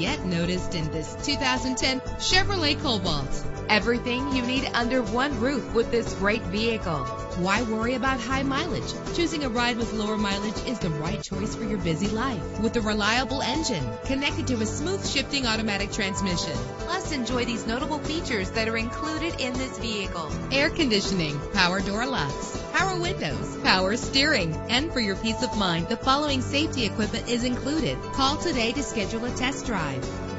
get noticed in this 2010 Chevrolet Cobalt. Everything you need under one roof with this great vehicle. Why worry about high mileage? Choosing a ride with lower mileage is the right choice for your busy life. With a reliable engine connected to a smooth shifting automatic transmission. Plus, enjoy these notable features that are included in this vehicle. Air conditioning, power door locks, power windows, power steering. And for your peace of mind, the following safety equipment is included. Call today to schedule a test drive.